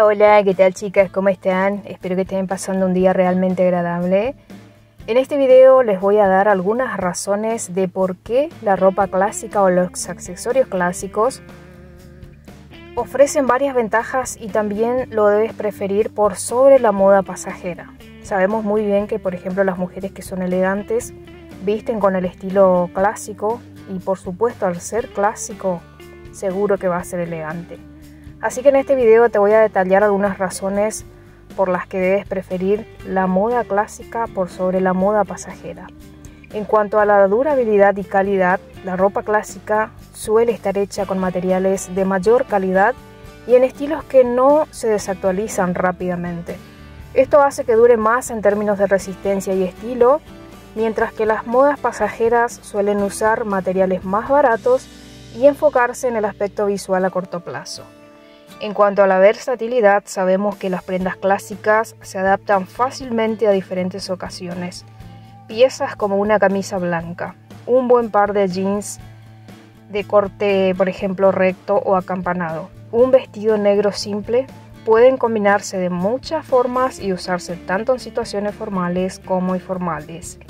Hola, hola, ¿qué tal chicas? ¿Cómo están? Espero que estén pasando un día realmente agradable. En este video les voy a dar algunas razones de por qué la ropa clásica o los accesorios clásicos ofrecen varias ventajas y también lo debes preferir por sobre la moda pasajera. Sabemos muy bien que por ejemplo las mujeres que son elegantes visten con el estilo clásico y por supuesto al ser clásico seguro que va a ser elegante. Así que en este video te voy a detallar algunas razones por las que debes preferir la moda clásica por sobre la moda pasajera. En cuanto a la durabilidad y calidad, la ropa clásica suele estar hecha con materiales de mayor calidad y en estilos que no se desactualizan rápidamente. Esto hace que dure más en términos de resistencia y estilo, mientras que las modas pasajeras suelen usar materiales más baratos y enfocarse en el aspecto visual a corto plazo. En cuanto a la versatilidad, sabemos que las prendas clásicas se adaptan fácilmente a diferentes ocasiones. Piezas como una camisa blanca, un buen par de jeans de corte, por ejemplo, recto o acampanado, un vestido negro simple, pueden combinarse de muchas formas y usarse tanto en situaciones formales como informales.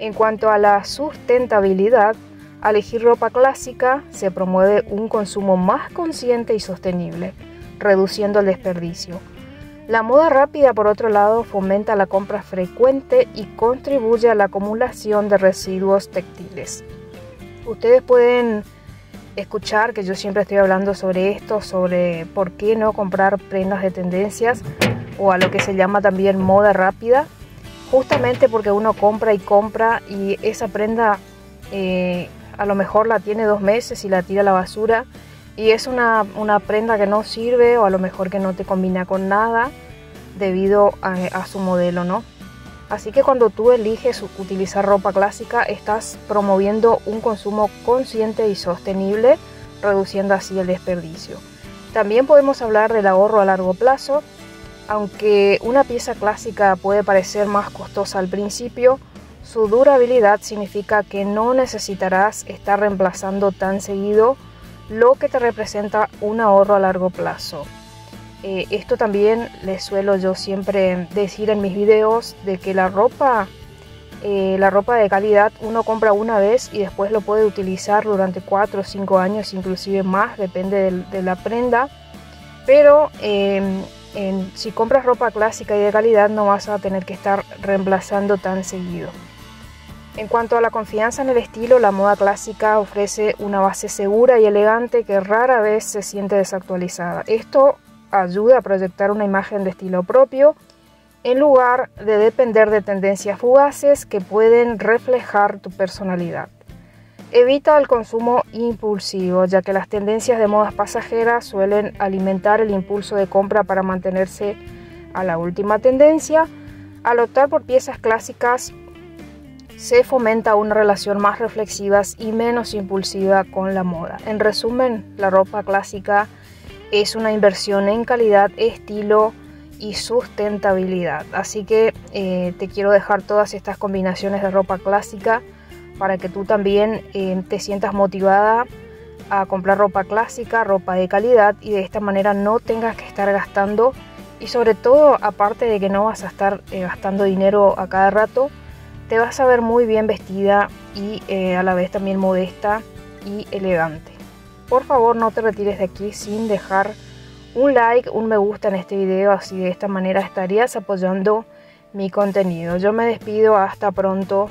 En cuanto a la sustentabilidad, al elegir ropa clásica se promueve un consumo más consciente y sostenible, reduciendo el desperdicio. La moda rápida, por otro lado, fomenta la compra frecuente y contribuye a la acumulación de residuos textiles. Ustedes pueden escuchar que yo siempre estoy hablando sobre esto, sobre por qué no comprar prendas de tendencias o a lo que se llama también moda rápida, justamente porque uno compra y compra y esa prenda eh, a lo mejor la tiene dos meses y la tira a la basura y es una, prenda que no sirve o a lo mejor que no te combina con nada debido a, su modelo, ¿no? Así que cuando tú eliges utilizar ropa clásica estás promoviendo un consumo consciente y sostenible, reduciendo así el desperdicio. También podemos hablar del ahorro a largo plazo, aunque una pieza clásica puede parecer más costosa al principio, su durabilidad significa que no necesitarás estar reemplazando tan seguido, lo que te representa un ahorro a largo plazo. Eh, esto también les suelo yo siempre decir en mis videos de que la ropa, eh, la ropa de calidad uno compra una vez y después lo puede utilizar durante 4 o 5 años, inclusive más, depende de, la prenda. Pero em, si compras ropa clásica y de calidad no vas a tener que estar reemplazando tan seguido. En cuanto a la confianza en el estilo, la moda clásica ofrece una base segura y elegante que rara vez se siente desactualizada. Esto ayuda a proyectar una imagen de estilo propio en lugar de depender de tendencias fugaces que pueden reflejar tu personalidad. Evita el consumo impulsivo, ya que las tendencias de modas pasajeras suelen alimentar el impulso de compra para mantenerse a la última tendencia. Al optar por piezas clásicas se fomenta una relación más reflexiva y menos impulsiva con la moda. En resumen, la ropa clásica es una inversión en calidad, estilo y sustentabilidad. Así que eh, te quiero dejar todas estas combinaciones de ropa clásica para que tú también eh, te sientas motivada a comprar ropa clásica, ropa de calidad y de esta manera no tengas que estar gastando y sobre todo aparte de que no vas a estar eh, gastando dinero a cada rato, te vas a ver muy bien vestida y eh, a la vez también modesta y elegante. Por favor no te retires de aquí sin dejar un like, un me gusta en este video, así de esta manera estarías apoyando mi contenido. Yo me despido, hasta pronto.